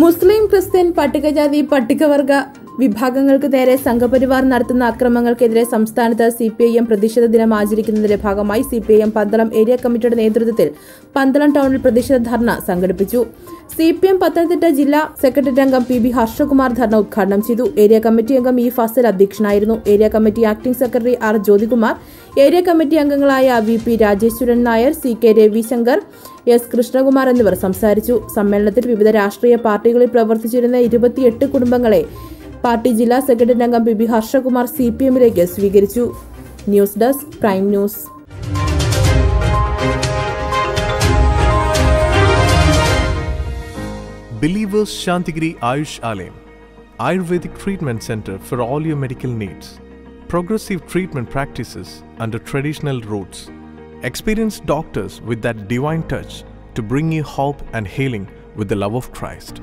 ముస్లిం Christian పట్టిక జాతి పట్టిక వర్గ വിഭാഗങ്ങൾക്ക് നേരെ സംഘപരിവാർ നടത്തുന്ന അക്രമങ്ങൾക്കെതിരെ സംസ്ഥാനത്ത് സി പി ഐ എം പ്രതിഷേധ ദിനം ആചരിക്കുന്നതിന്റെ ഭാഗമായി C P I M Pandalam area കമ്മിറ്റിയുടെ നേതൃത്വത്തിൽ പന്തളം ടൗണിൽ പ്രതിഷേധ ധർണ സംഘടിപ്പിച്ചു. സി പി എം പത്തനംതിട്ട ജില്ലാ സെക്രട്ടറി അംഗം പി ബി ഹർഷകുമാർ ധർണ ഉദ്ഘാടനം ചെയ്തു. ഏരിയ കമ്മിറ്റി അംഗം ഇ ഫസൽ അധ്യക്ഷനായിരുന്നു. Area committee acting secretary R Jyothikumar area committee അംഗങ്ങളായ V P Rajeswaran Nair C K Ravishankar S Krishnakumar എന്നിവർ സംസാരിച്ചു. സമ്മേളനത്തിൽ വിവിധ രാഷ്ട്രീയ പാർട്ടികളിൽ പ്രവർത്തിച്ചിരുന്ന ഇരുപത്തിയെട്ട് കുടുംബങ്ങളെ പാർട്ടി ജില്ലാ സെക്രട്ടറി അംഗം P B Harshakumar C P എമ്മിലേക്ക് സ്വീകരിച്ചു news desk prime news Believers Shantigiri Ayush Alayam, Ayurvedic treatment center for all your medical needs. Progressive treatment practices under traditional routes. Experienced doctors with that divine touch to bring you hope and healing with the love of Christ.